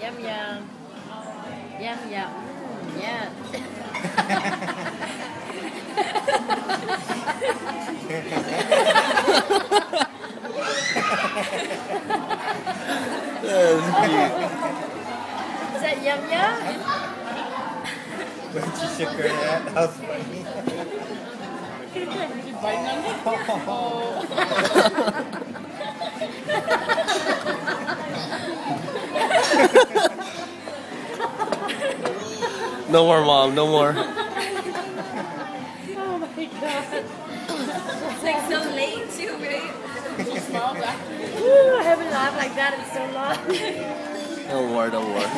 Yum yum. Yum yum. Mm, yeah. Is that yum yum? When she shook her head, that was funny. No more, mom. No more. Oh my god. It's like so late too, right? Woo, I haven't laughed like that in so long. No more. No more.